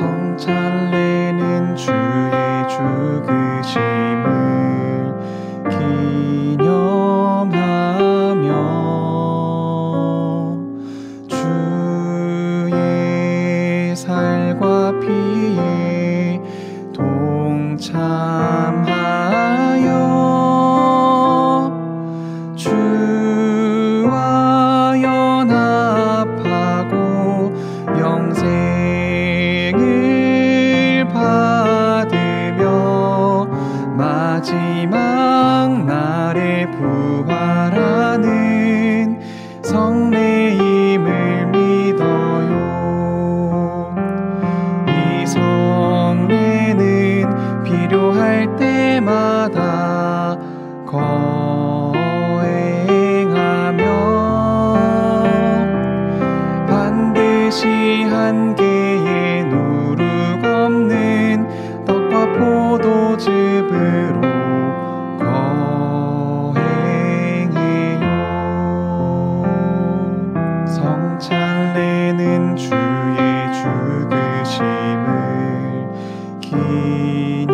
숨 잘리는 주의 죽으심을 기념하며 주의 살과 피에 동참하며 く 성찬례는 주의 죽으심을 기념하며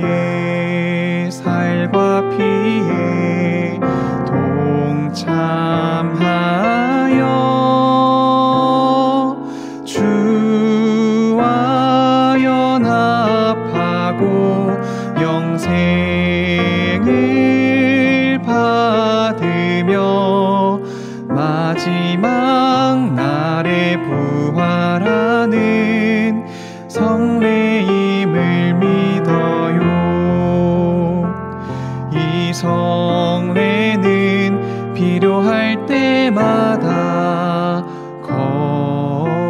주의 살과 피에 동참하여 주와 연합하고 영생 성례임을 믿어요. 이 성례는 필요할 때마다 거행하며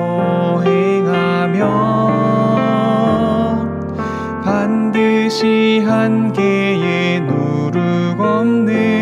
반드시 한계에 누룩 없는